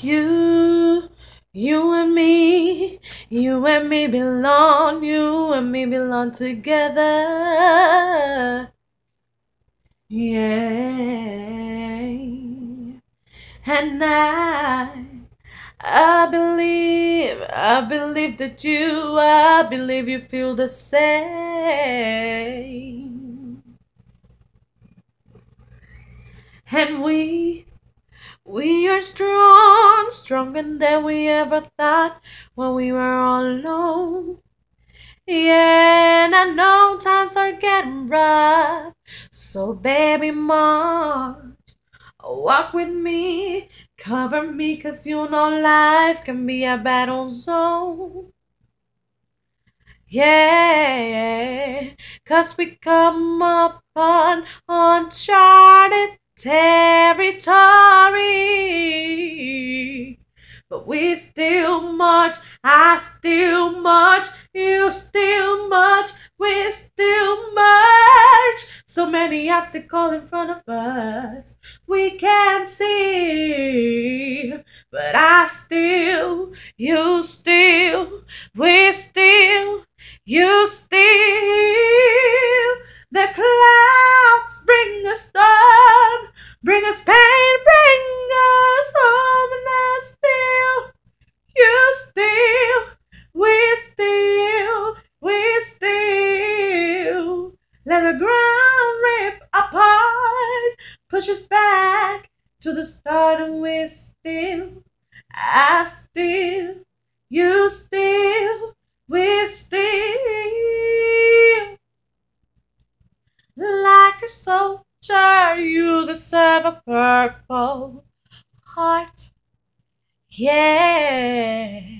You, you and me, you and me belong, you and me belong together. Yeah. And I, I believe, I believe that you, I believe you feel the same. And we, we are strong, stronger than we ever thought when we were all alone. Yeah, and I know times are getting rough. So, baby, March, walk with me, cover me, cause you know life can be a battle zone. Yeah, cause we come upon uncharted territory. We still march, I still march, you still march, we still march. So many obstacles in front of us, we can't see. But I still, you still, we still, you still. The clouds Let the ground rip apart, push us back to the start, and we still, I still, you still, we still. Like a soldier, you deserve a purple heart. Yeah.